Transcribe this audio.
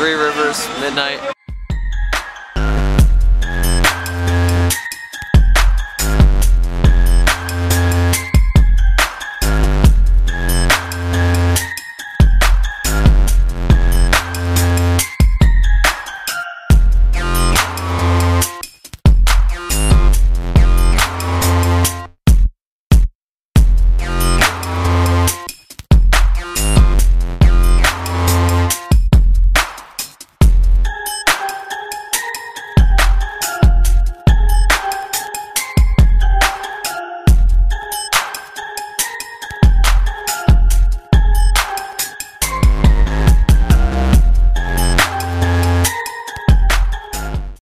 Three Rivers, Midnight.